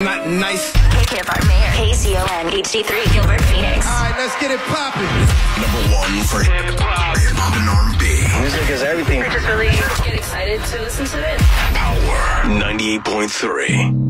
Not nice. KKFR Mayer, KZON HD3, Gilbert, Phoenix. All right, let's get it popping. Number one for hip hop and R&B. Music is everything. I just really get excited to listen to it. Power 98.3.